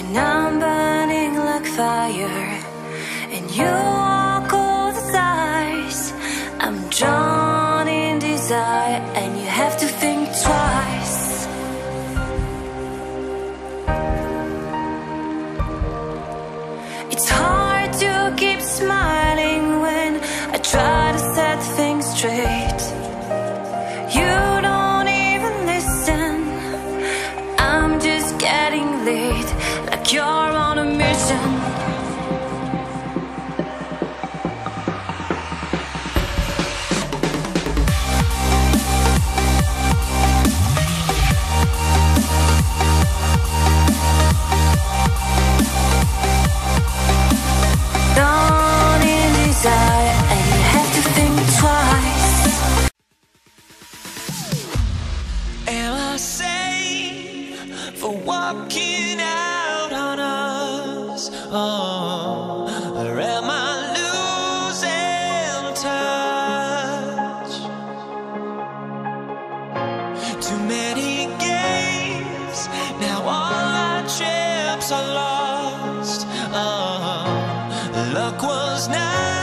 When I'm burning like fire And you are cold as ice I'm drawn in desire And you have to you're on a mission. Oh, or am I losing touch? Too many games, now all our chips are lost. Oh, luck was not.